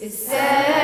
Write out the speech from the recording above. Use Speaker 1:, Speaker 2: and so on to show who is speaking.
Speaker 1: It says.